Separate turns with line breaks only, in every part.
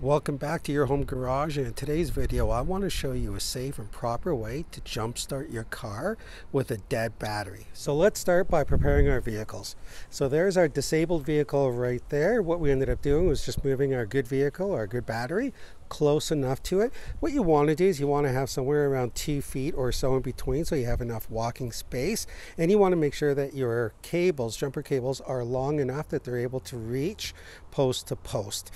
Welcome back to your home garage and in today's video I want to show you a safe and proper way to jumpstart your car with a dead battery. So let's start by preparing our vehicles. So there's our disabled vehicle right there. What we ended up doing was just moving our good vehicle, our good battery, close enough to it. What you want to do is you want to have somewhere around two feet or so in between so you have enough walking space and you want to make sure that your cables, jumper cables, are long enough that they're able to reach post to post.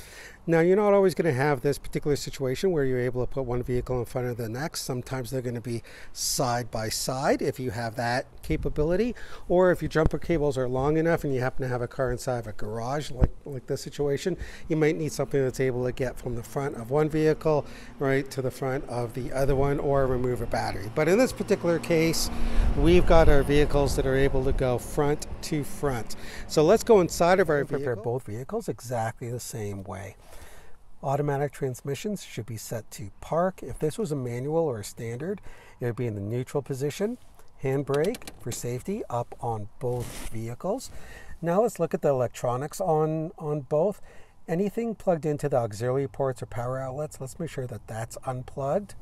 Now, you're not always going to have this particular situation where you're able to put one vehicle in front of the next. Sometimes they're going to be side by side if you have that capability, or if your jumper cables are long enough and you happen to have a car inside of a garage, like, like this situation, you might need something that's able to get from the front of one vehicle right to the front of the other one or remove a battery. But in this particular case, we've got our vehicles that are able to go front to front. So let's go inside of our vehicle. Prepare both vehicles exactly the same way. Automatic transmissions should be set to park. If this was a manual or a standard, it would be in the neutral position. Handbrake for safety up on both vehicles. Now let's look at the electronics on, on both. Anything plugged into the auxiliary ports or power outlets, let's make sure that that's unplugged.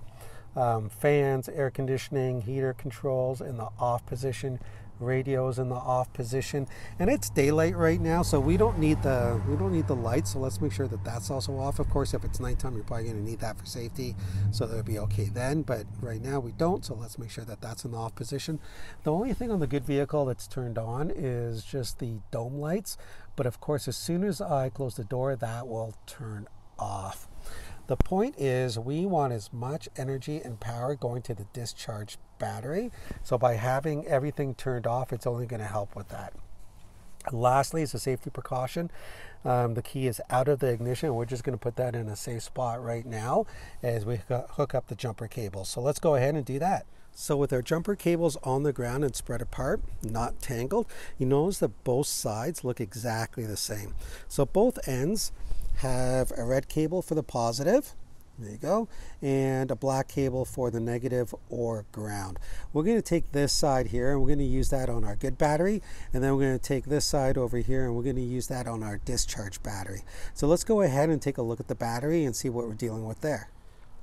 Um, fans, air conditioning, heater controls in the off position radios in the off position. And it's daylight right now so we don't need the we don't need the lights so let's make sure that that's also off. Of course if it's nighttime you're probably going to need that for safety so that would be okay then but right now we don't so let's make sure that that's in the off position. The only thing on the good vehicle that's turned on is just the dome lights but of course as soon as I close the door that will turn off the point is we want as much energy and power going to the discharge battery. So by having everything turned off, it's only going to help with that. lastly, as a safety precaution, um, the key is out of the ignition. We're just going to put that in a safe spot right now as we hook up the jumper cables. So let's go ahead and do that. So with our jumper cables on the ground and spread apart, not tangled, you notice that both sides look exactly the same. So both ends have a red cable for the positive, there you go, and a black cable for the negative or ground. We're going to take this side here and we're going to use that on our good battery, and then we're going to take this side over here and we're going to use that on our discharge battery. So let's go ahead and take a look at the battery and see what we're dealing with there.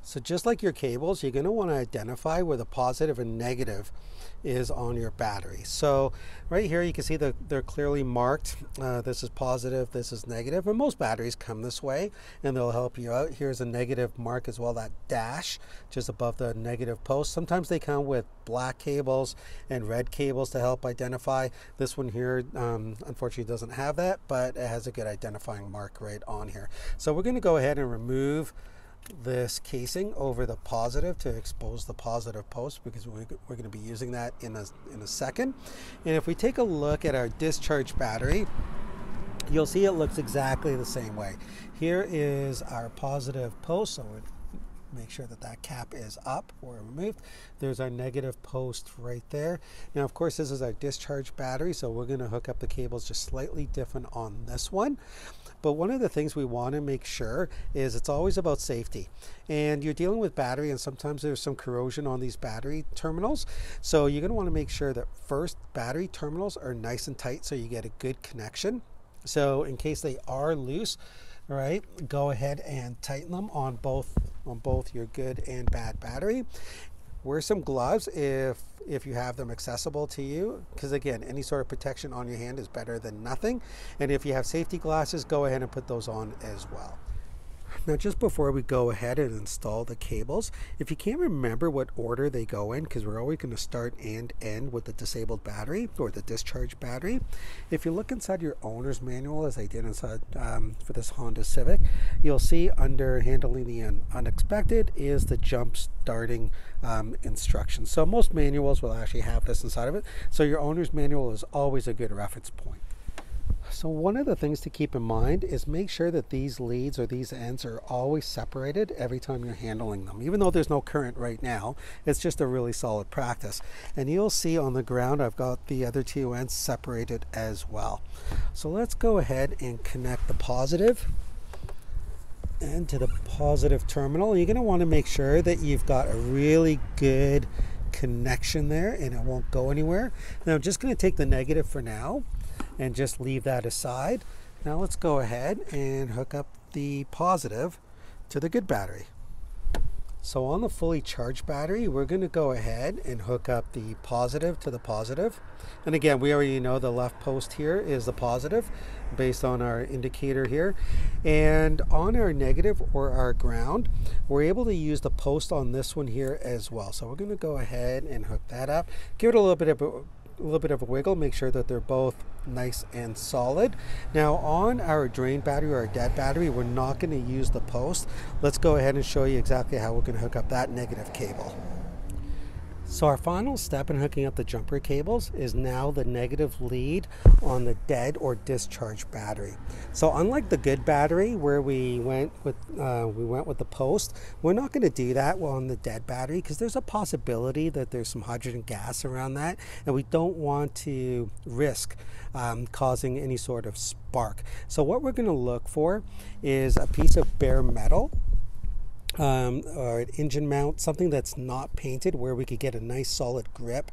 So just like your cables, you're going to want to identify where the positive and negative is on your battery. So right here you can see that they're clearly marked. Uh, this is positive, this is negative. and most batteries come this way and they'll help you out. Here's a negative mark as well, that dash just above the negative post. Sometimes they come with black cables and red cables to help identify. This one here um, unfortunately doesn't have that, but it has a good identifying mark right on here. So we're going to go ahead and remove this casing over the positive to expose the positive post because we're, we're going to be using that in a, in a second. And if we take a look at our discharge battery, you'll see it looks exactly the same way. Here is our positive post, so make sure that that cap is up or removed. There's our negative post right there. Now, of course, this is our discharge battery, so we're going to hook up the cables just slightly different on this one. But one of the things we want to make sure is it's always about safety. And you're dealing with battery, and sometimes there's some corrosion on these battery terminals. So you're going to want to make sure that first battery terminals are nice and tight so you get a good connection. So in case they are loose, right, go ahead and tighten them on both on both your good and bad battery. Wear some gloves if if you have them accessible to you because again any sort of protection on your hand is better than nothing and if you have safety glasses go ahead and put those on as well now just before we go ahead and install the cables, if you can't remember what order they go in, because we're always going to start and end with the disabled battery or the discharge battery, if you look inside your owner's manual, as I did inside um, for this Honda Civic, you'll see under handling the un unexpected is the jump starting um, instructions. So most manuals will actually have this inside of it. So your owner's manual is always a good reference point. So one of the things to keep in mind is make sure that these leads or these ends are always separated every time you're handling them. Even though there's no current right now, it's just a really solid practice. And you'll see on the ground I've got the other two ends separated as well. So let's go ahead and connect the positive end to the positive terminal. You're going to want to make sure that you've got a really good connection there and it won't go anywhere. Now I'm just going to take the negative for now and just leave that aside. Now let's go ahead and hook up the positive to the good battery. So on the fully charged battery, we're going to go ahead and hook up the positive to the positive. And again, we already know the left post here is the positive based on our indicator here. And on our negative or our ground, we're able to use the post on this one here as well. So we're going to go ahead and hook that up. Give it a little bit of a a little bit of a wiggle, make sure that they're both nice and solid. Now on our drain battery or our dead battery, we're not going to use the post. Let's go ahead and show you exactly how we're going to hook up that negative cable. So our final step in hooking up the jumper cables is now the negative lead on the dead or discharged battery. So unlike the good battery where we went with uh, we went with the post, we're not going to do that on the dead battery because there's a possibility that there's some hydrogen gas around that, and we don't want to risk um, causing any sort of spark. So what we're going to look for is a piece of bare metal um, or an engine mount, something that's not painted where we could get a nice solid grip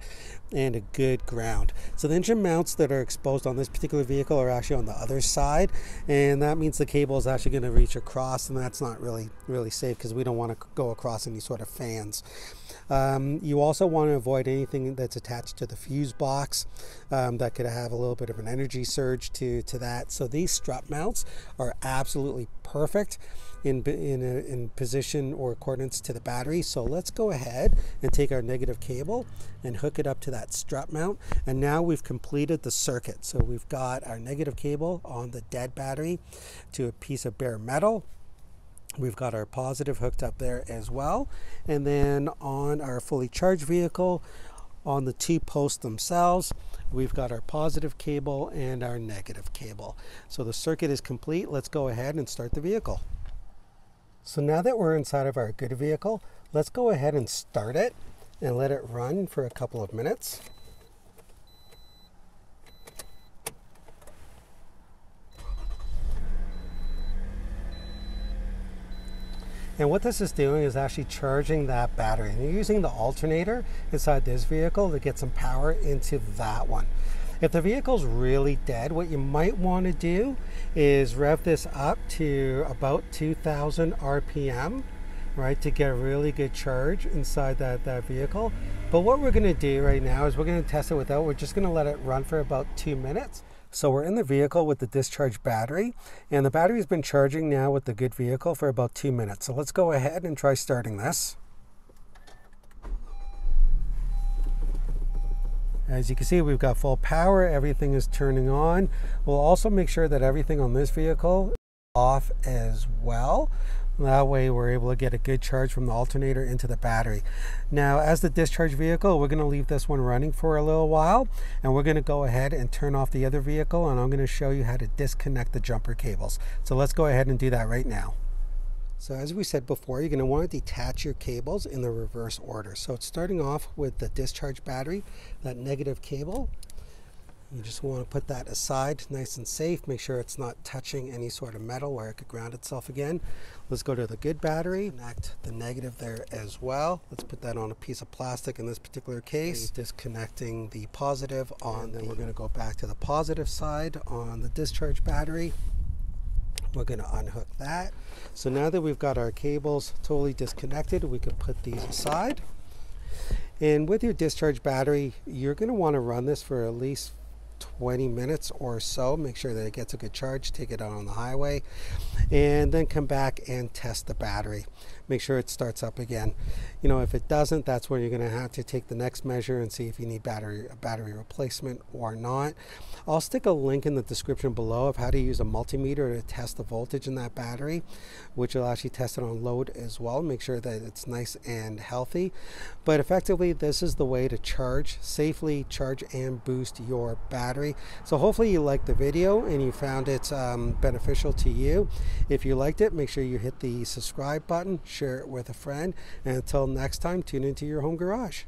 and a good ground. So the engine mounts that are exposed on this particular vehicle are actually on the other side and that means the cable is actually going to reach across and that's not really really safe because we don't want to go across any sort of fans. Um, you also want to avoid anything that's attached to the fuse box um, that could have a little bit of an energy surge to, to that. So these strut mounts are absolutely perfect in, in, a, in position or coordinates to the battery. So let's go ahead and take our negative cable and hook it up to that strut mount. And now we've completed the circuit. So we've got our negative cable on the dead battery to a piece of bare metal. We've got our positive hooked up there as well. And then on our fully charged vehicle, on the two posts themselves, we've got our positive cable and our negative cable. So the circuit is complete. Let's go ahead and start the vehicle. So now that we're inside of our good vehicle, let's go ahead and start it and let it run for a couple of minutes. And what this is doing is actually charging that battery. And you're using the alternator inside this vehicle to get some power into that one. If the vehicle's really dead, what you might want to do is rev this up to about 2000 RPM, right, to get a really good charge inside that, that vehicle. But what we're going to do right now is we're going to test it without, we're just going to let it run for about two minutes. So we're in the vehicle with the discharged battery and the battery's been charging now with the good vehicle for about two minutes. So let's go ahead and try starting this. As you can see, we've got full power. Everything is turning on. We'll also make sure that everything on this vehicle is off as well. That way we're able to get a good charge from the alternator into the battery. Now as the discharge vehicle, we're going to leave this one running for a little while and we're going to go ahead and turn off the other vehicle and I'm going to show you how to disconnect the jumper cables. So let's go ahead and do that right now. So as we said before, you're going to want to detach your cables in the reverse order. So it's starting off with the discharge battery, that negative cable. You just want to put that aside nice and safe. Make sure it's not touching any sort of metal where it could ground itself again. Let's go to the good battery, connect the negative there as well. Let's put that on a piece of plastic in this particular case. Disconnecting the positive on, then we're going to go back to the positive side on the discharge battery. We're going to unhook that. So now that we've got our cables totally disconnected, we can put these aside. And with your discharge battery, you're going to want to run this for at least 20 minutes or so. Make sure that it gets a good charge, take it out on the highway, and then come back and test the battery. Make sure it starts up again. You know, if it doesn't, that's where you're going to have to take the next measure and see if you need battery battery replacement or not. I'll stick a link in the description below of how to use a multimeter to test the voltage in that battery, which will actually test it on load as well. Make sure that it's nice and healthy. But effectively, this is the way to charge, safely charge and boost your battery. So hopefully you liked the video and you found it um, beneficial to you. If you liked it, make sure you hit the subscribe button, share it with a friend, and until next time, tune into your home garage.